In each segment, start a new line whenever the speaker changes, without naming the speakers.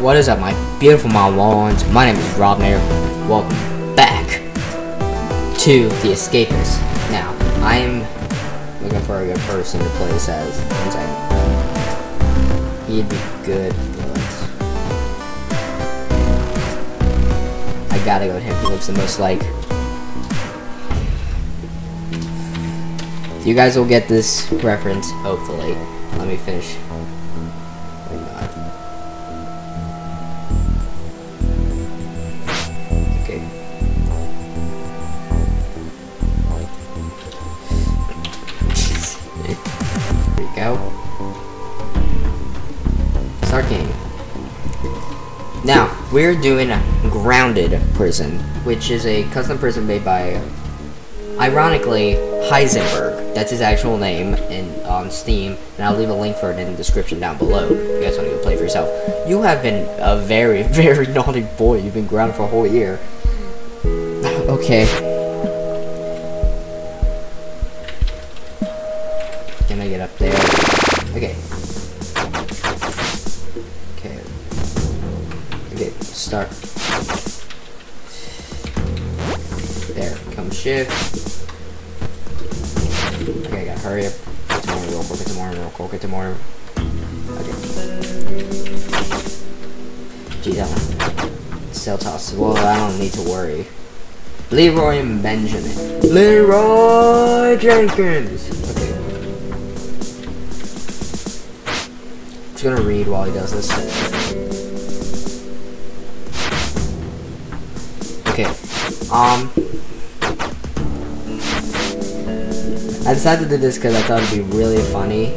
What is up, my beautiful Mawans? My name is Rob Mayer. Welcome back to The Escapist. Now, I am looking for a good person to play this as. One second. He'd be good, but I gotta go with him. He looks the most like. You guys will get this reference, hopefully. Let me finish. We're doing Grounded Prison, which is a custom prison made by, ironically, Heisenberg. That's his actual name in on Steam, and I'll leave a link for it in the description down below if you guys want to go play for yourself. You have been a very, very naughty boy. You've been grounded for a whole year. okay. Start. There, come shift. Okay, I gotta hurry up. Get to morning real quick, get to morning real quick, get to. Okay. Geez, I don't Cell toss. Well, I don't need to worry. Leroy and Benjamin. Leroy Jenkins! Okay. Just gonna read while he does this. Okay. Um. I decided to do this because I thought it'd be really funny.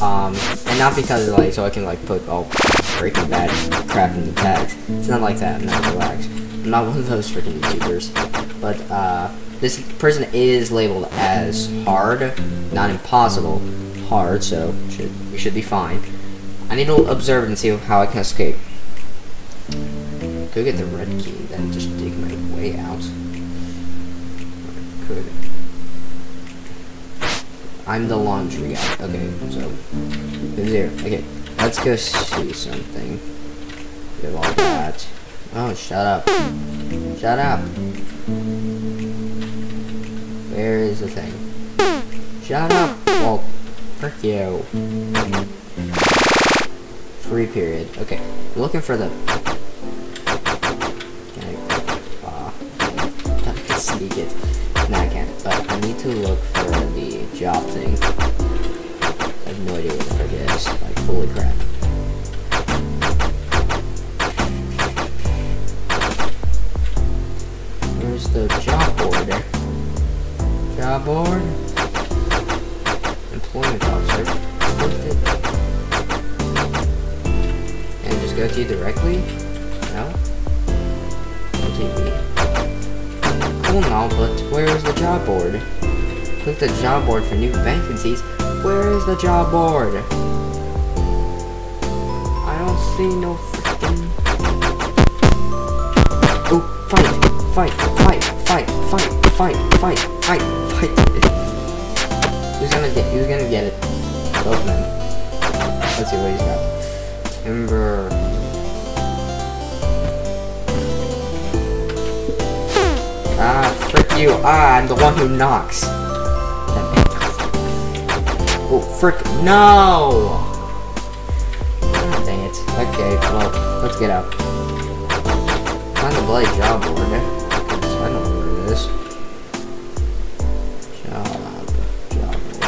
Um, and not because like so I can like put all freaking bad crap in the tags. It's not like that. No, relax. I'm not one of those freaking YouTubers. But uh, this prison is labeled as hard, not impossible. Hard, so should we should be fine. I need to observe and see how I can escape. Go get the red key, then just dig my way out. Could. I'm the laundry guy. Okay, so who's here? Okay, let's go see something. We have all that. Oh, shut up. Shut up. Where is the thing? Shut up. Well, frick you. Free period. Okay, looking for the. Holy crap. Where's the job board? Job board? Employment officer. And just go to you directly? No? TV. Cool now, but where is the job board? Click the job board for new vacancies. Where is the job board? No freaking. Oh, fight, fight, fight, fight, fight, fight, fight, fight, fight. Who's gonna get? Who's gonna get it? Both them. Let's see what he's got. Timber. Ah, frick you. Ah, I'm the one who knocks. Oh, frick. No! Let's get out. Find the bloody job board. I know where it is. Job. Job board.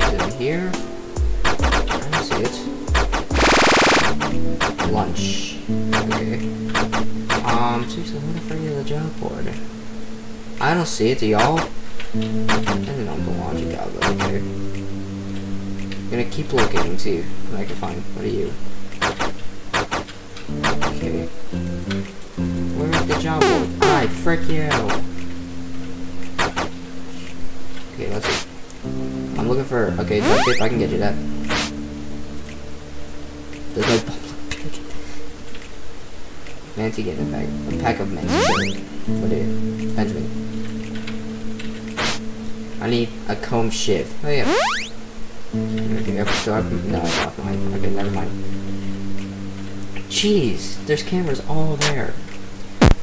Is it in here? I don't see it. Lunch. Okay. Um, seriously, the frick is the job board? I don't see it, do y'all? I don't know the laundry job, but okay. I'm gonna keep looking see what I can find. What are you? Okay. Where's the job board? Alright, frick you! Okay, let's see. I'm looking for, okay, let's see if I can get you that. There's no public Nancy getting a pack, a pack of Nancy. What are you? Benjamin. I need a comb shiv. Oh yeah. Yep, so I, no, I lost mine. Okay, never mind. Jeez, there's cameras all there.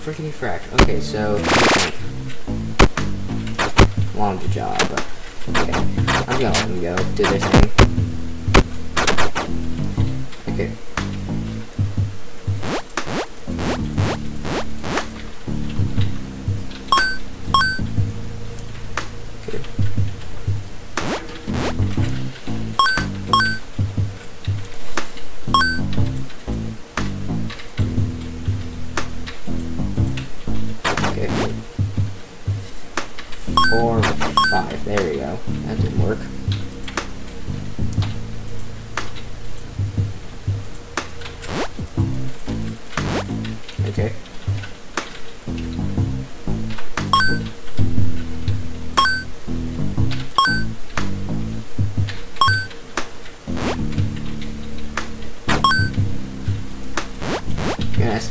Freaking frack. Okay, so, long job, okay. I'm gonna let them go, do their thing.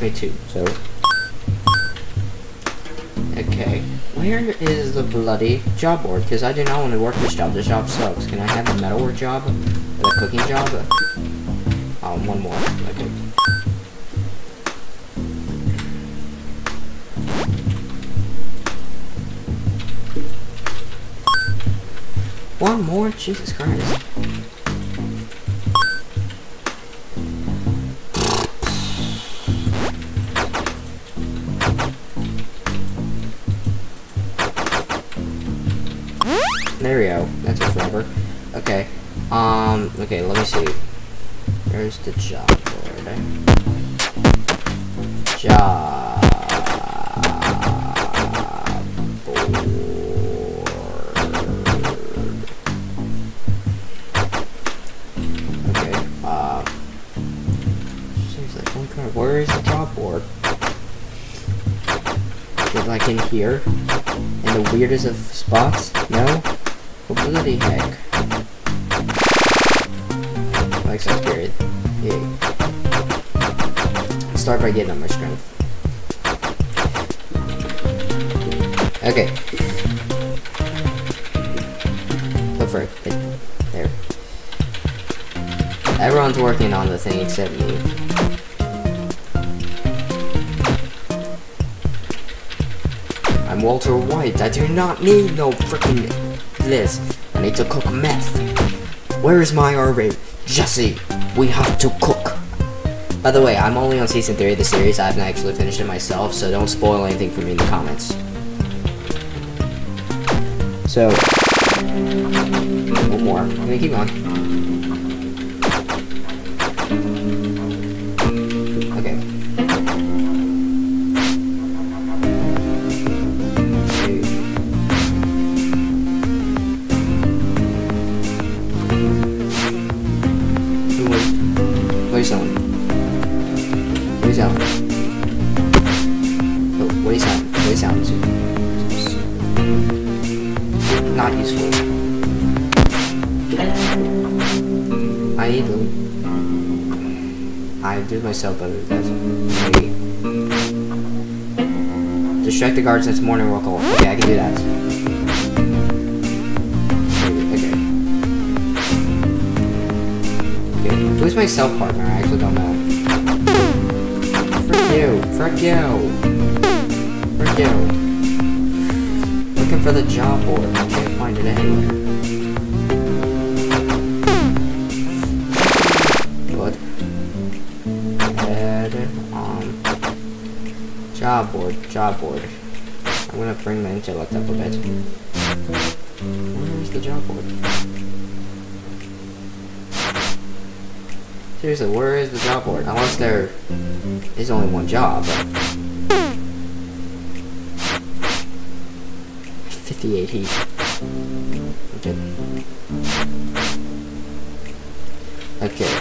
Me too, so Okay. Where is the bloody job board? Because I do not want to work this job. This job sucks. Can I have a metalwork job? Or a cooking job? Oh, one more. Okay. One more? Jesus Christ. The job board? Job board. Okay, uh, seems like one card. Where is the job board? Is like in here? In the weirdest of spots? No? What bloody heck? Like so scary. Yeah. Start by getting on my strength. Okay. Look for it. There. Everyone's working on the thing except me. I'm Walter White. I do not need no freaking this. I need to cook meth. Where is my R rate? Jesse, we have to cook. By the way, I'm only on season 3 of the series. I haven't actually finished it myself, so don't spoil anything for me in the comments. So, one more. I'm gonna keep going. I do myself better than that. Maybe. Distract the guards next morning roll call. Okay, I can do that. Okay. Okay. Who's my self partner? I actually don't know. Frick you. Frick you. Frick you. Looking for the job board. I can't find it anywhere. Job board. Job board. I'm gonna bring my intellect up a bit. Where's the job board? Seriously, where is the job board? Unless there is only one job. 58 heat. Okay. Okay.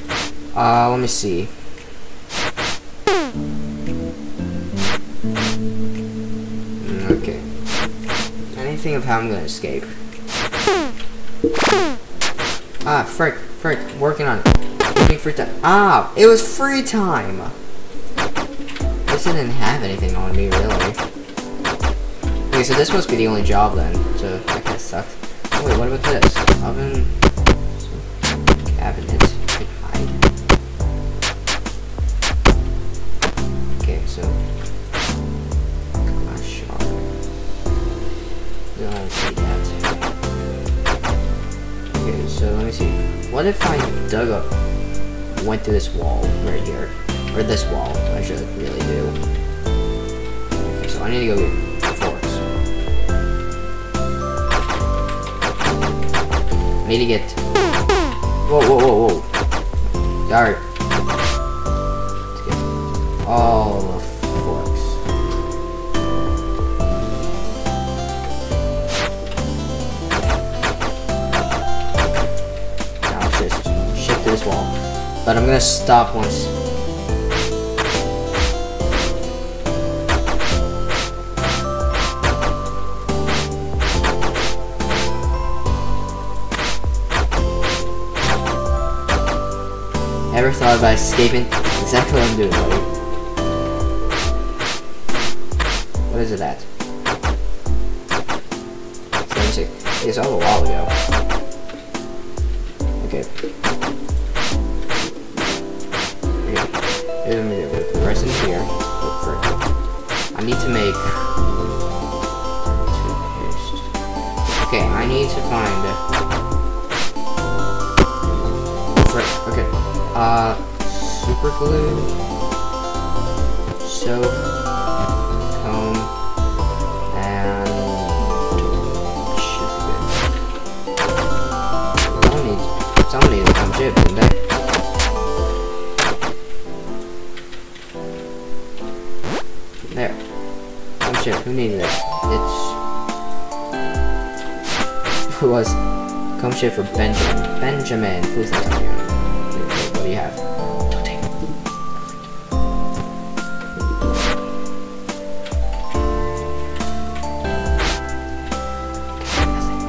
Uh, let me see. Okay. Anything of how I'm gonna escape. Ah, frick, frick, working on it. Free time. Ah, it was free time! This didn't have anything on me, really. Okay, so this must be the only job then. So that kinda sucks. Oh, wait, what about this? Oven. cabinets. Dug up, went through this wall right here, or this wall? I should really do. Okay, so I need to go get the forks. I need to get. Whoa, whoa, whoa, whoa. Sorry. But I'm gonna stop once. Ever thought about escaping? Exactly what I'm doing, buddy. What is it at? 76. It's all a while ago. Okay, I need to find Frick, okay. Uh super glue soap comb and. Someone needs someone needs to come chip, didn't they? There. Come chip, who needed it? Who was come chip for Benjamin. Benjamin, please don't me. What do you have? Don't take it.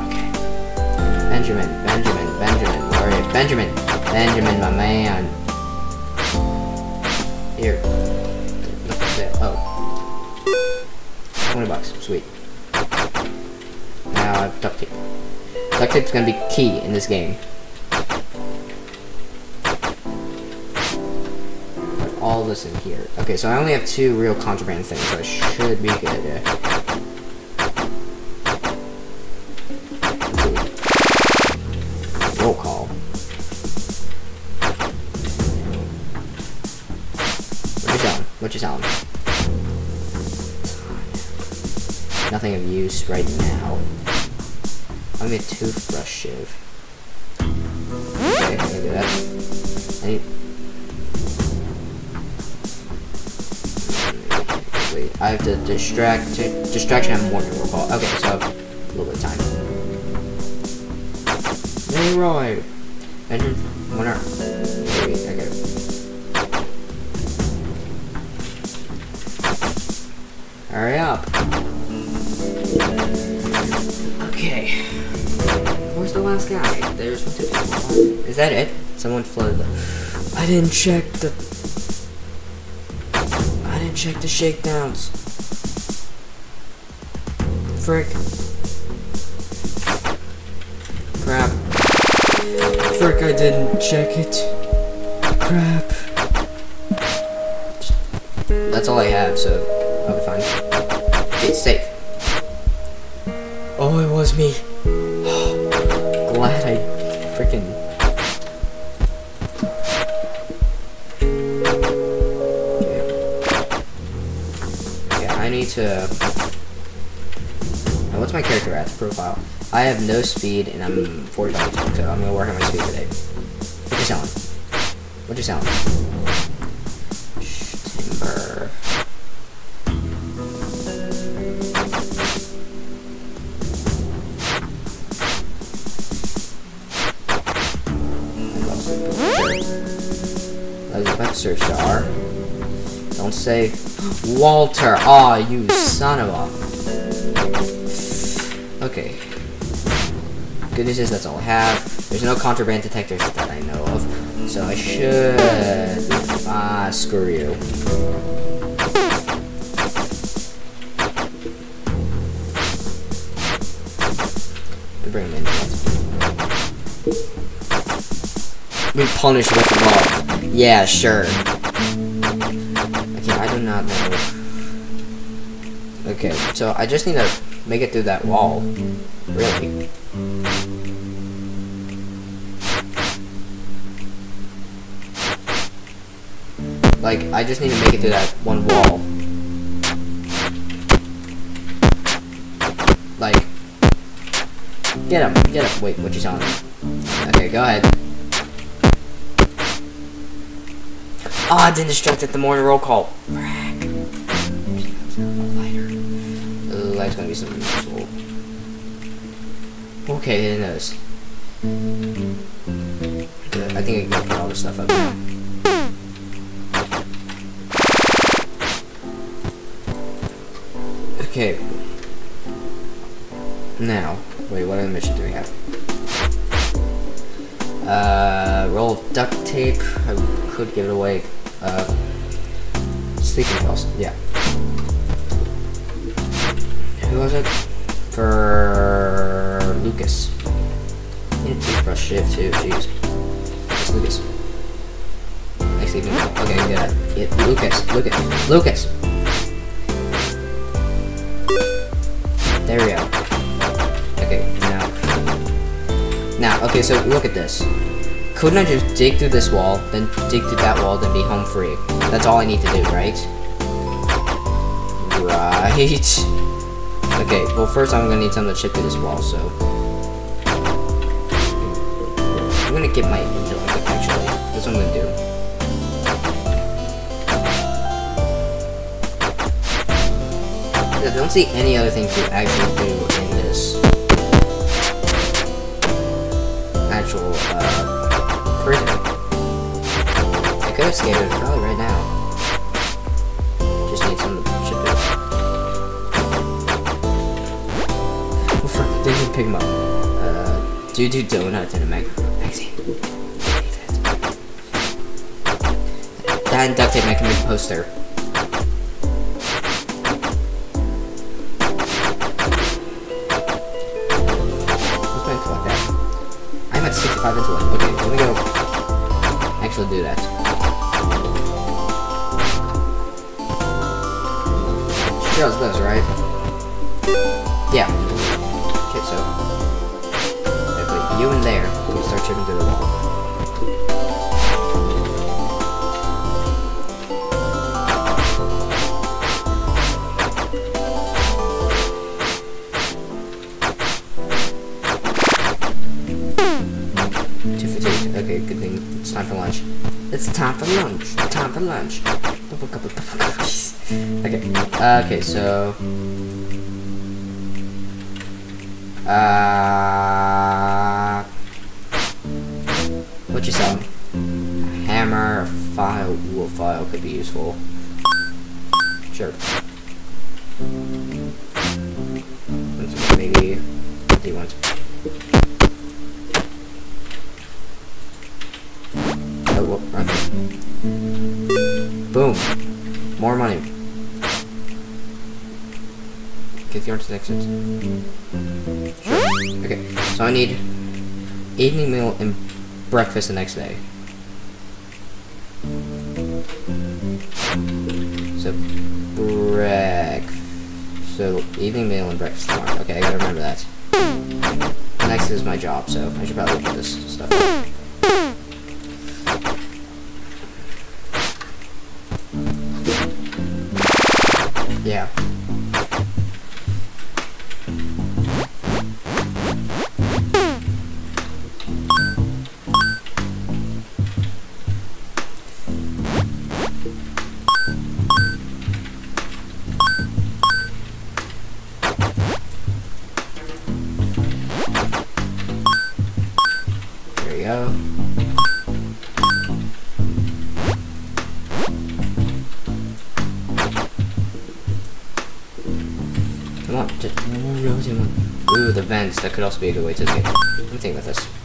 Okay. Benjamin, Benjamin, Benjamin, where are you? Benjamin, Benjamin, my man. Here. Look at that. Oh. 20 bucks. Sweet. Now I have duct tape. Duct tape's gonna be key in this game. Put all this in here. Okay, so I only have two real contraband things, so I should be good. Roll call. What you selling? What you selling? Nothing of use right now. I'm gonna toothbrush shiv. Okay, I can do that. I need. Wait, I have to distract. Distraction and warning roll call. Okay, so a little bit of time. Leroy! Enter. Winner. Wait, okay. Hurry up. Okay. Where's the last guy? There's one, two, three, four. Is that it? Someone flooded the. I didn't check the. I didn't check the shakedowns. Frick. Crap. Frick, I didn't check it. Crap. That's all I have, so I'll be fine. Okay, safe. Was me. Glad I freaking. Okay. Yeah, I need to. Now, what's my character at profile? I have no speed and I'm 45, so I'm gonna work on my speed today. What you selling? What you selling? Say Walter. Aw, you son of a. Okay. Good news is that's all I have. There's no contraband detectors that I know of, so I should. Ah, screw you. Bring him in. Be punished with love. Yeah, sure. Okay, not know. Okay, so I just need to make it through that wall. Really. Like, I just need to make it through that one wall. Like, get him, get him. Wait, what you telling? Okay, go ahead. Oh, I didn't distract at the morning roll call. Frack. Lighter. Ooh, that's gonna be something useful. Okay, it is. Good. I think I can put all this stuff up. Okay. Now, wait, what other mission do we have? Uh, roll of duct tape. I could give it away. Uh, sleeping pills. Yeah. Who was it? For Lucas. Toothbrush shiv too. Jeez. It's Lucas. Next sleeping pill. Okay. Get Lucas. Lucas. Lucas. There we go. Okay, now. Now, okay, so look at this. Couldn't I just dig through this wall, then dig through that wall, then be home free? That's all I need to do, right? Right. Okay, well first I'm gonna need something to chip through this wall, so... I'm gonna get my intellect, actually. That's what I'm gonna do. I don't see any other thing to actually do in this actual uh, prison. I could escape it probably right now. Just need some chip it. Oh frick, didn't pick him up. Uh, do do donut in a mag magazine. That and duct tape make a poster. 5 into 1. Okay, let me go actually do that. She does this, right? Yeah. Okay, so I put you in there, you start chipping through the wall. It's time for lunch. It's time for lunch. Time for lunch. Okay. Uh, okay, so. Uh. What you selling? Hammer, file. A file could be useful. Sure. Maybe. What do you want? More money. Get the artist exits. Sure. Okay, so I need evening meal and breakfast the next day. So, break. So, evening meal and breakfast tomorrow. Okay, I gotta remember that. Next is my job, so I should probably put this stuff. That could also be a good way to me think about this.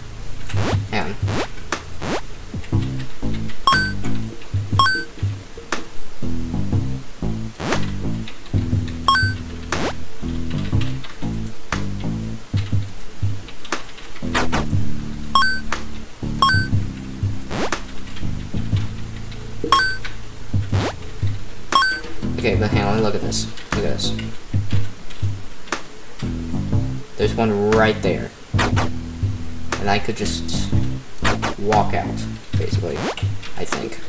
Right there. And I could just walk out, basically. I think.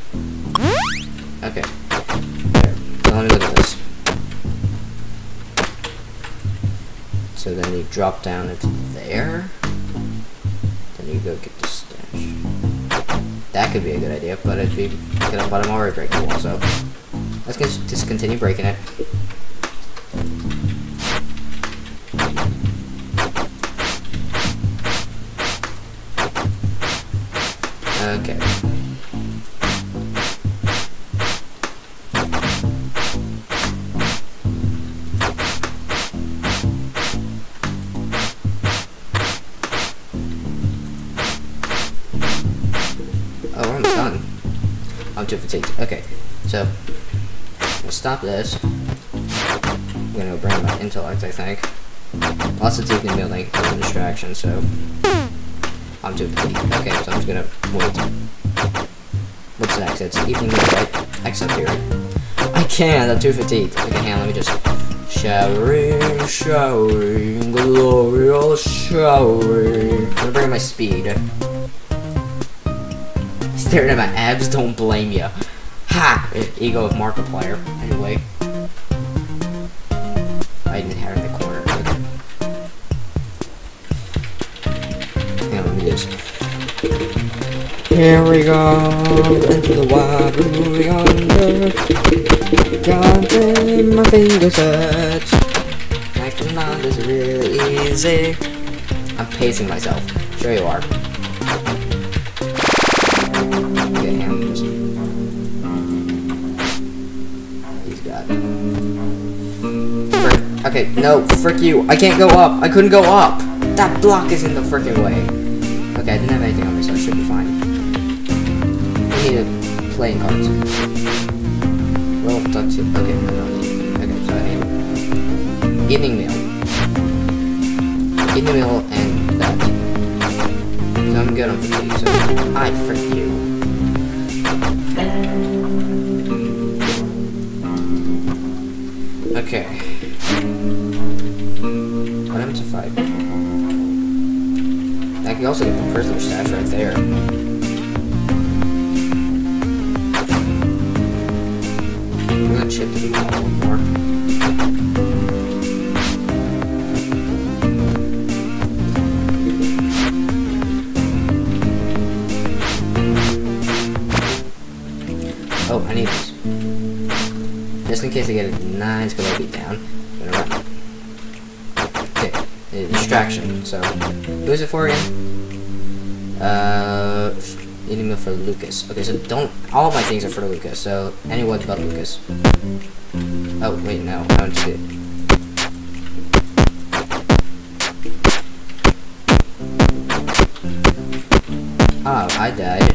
Okay. There. So let me look at this. So then you drop down into there. Then you go get the stash. That could be a good idea, but it'd be good, but I'm already breaking the wall, so let's just continue breaking it. So we'll stop this. I'm gonna bring my intellect, I think. Lots of taking building a distraction, so I'm too fatigued. Okay, so I'm just gonna wait. What's next? It's evening meal, right? Up here. I can't, I'm too fatigued. Okay, hang on, let me just showering, showering, glorious showering. I'm gonna bring my speed. Staring at my abs, don't blame ya. Ha! Ego of Markiplier. Anyway. I didn't have it in the corner. Yeah, let me just. Here we go into the wild blue yonder. Counting my fingers hurt. Acting not is really easy. I'm pacing myself. Sure you are. Okay, no, frick you. I can't go up. I couldn't go up. That block is in the freaking way. Okay, I didn't have anything on me, so I should be fine. I need a playing cards. Well, ducks. Okay, no, no. Okay, so I am evening meal. Evening meal and that. So I'm good on fatigue, so I frick you. Okay. Can also get the personal stash right there. I'm gonna chip the a little more. Oh, I need this. Just in case I get a nice below beat down. Gonna run. Okay, a distraction. So, it for? Uh, eating meal for Lucas. Okay, so don't. All my things are for Lucas. So anyone but Lucas. Oh wait, no, I want to do. Oh, I died.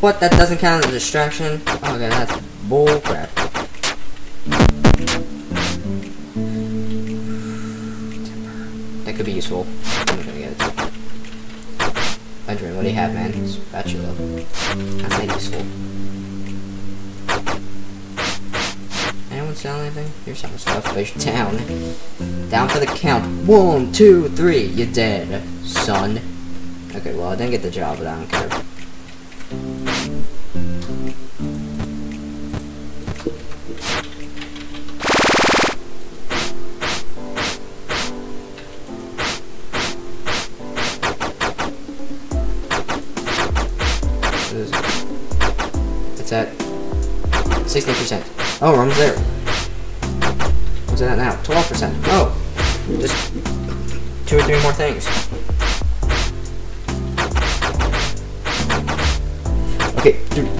What? That doesn't count as a distraction? Oh, okay, that's bull crap. That could be useful. I'm gonna get it. Benjamin, what do you have, man? Spatula. That's not useful. Anyone sell anything? Here's some stuff. But you're down. Down for the count. One, two, three. You're dead, son. Okay, well, I didn't get the job, but I don't care. Oh, I'm there. What's it at now? 12%. Oh, just two or three more things. Okay, dude.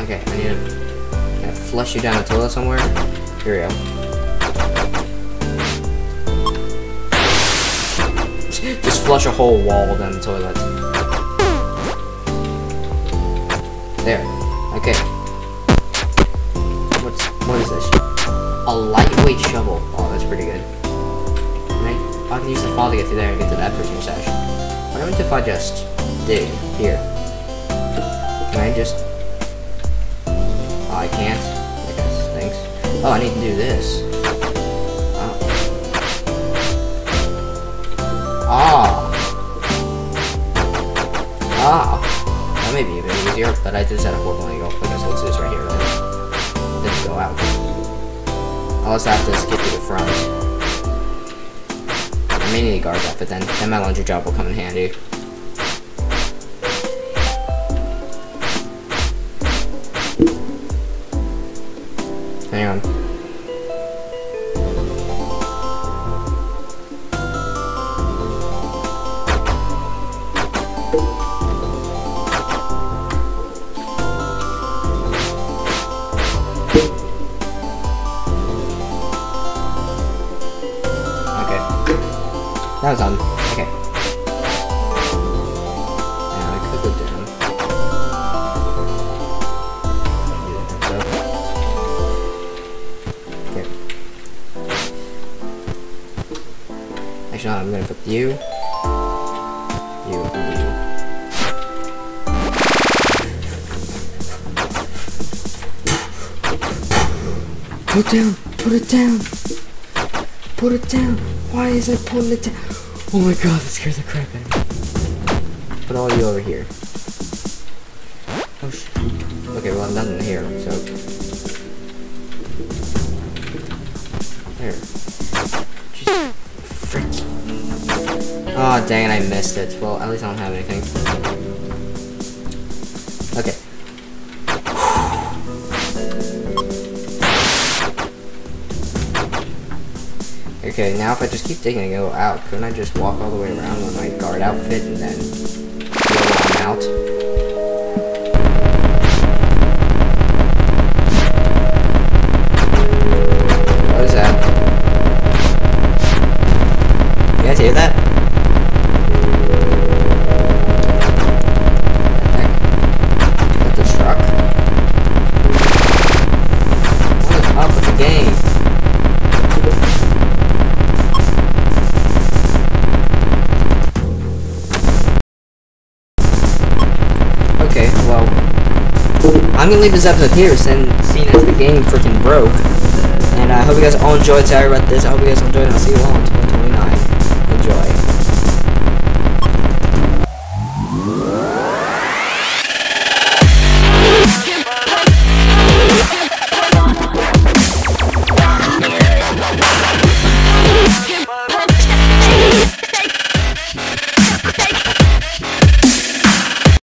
Okay, I need to, flush you down the toilet somewhere. Here we go. Just flush a whole wall down the toilet. A lightweight shovel. Oh, that's pretty good. I, I can use the fall to get to there and get to that person's stash. What happens if I just dig here? Can I just... Oh, I can't? I guess, thanks. Oh, I need to do this. Oh. Ah! Ah! That may be a bit easier, but I did set a horrible I'll also have to skip to the front. I may need to guard that, but then, then my laundry job will come in handy. Put it down! Put it down! Put it down! Why is it putting it down? Oh my god, that scares the crap out of me. Put all you over here. Oh shit. Okay, well, nothing here, so. There. Just. Frick. Oh, ah, dang it, I missed it. Well, at least I don't have anything. Okay, now if I just keep digging and go out, couldn't I just walk all the way around with my guard outfit and then go out? Gonna leave this episode here, since seeing as the game freaking broke. And I hope you guys all enjoyed. Sorry about this. I hope you guys enjoyed, I'll see you all in 2029. Enjoy.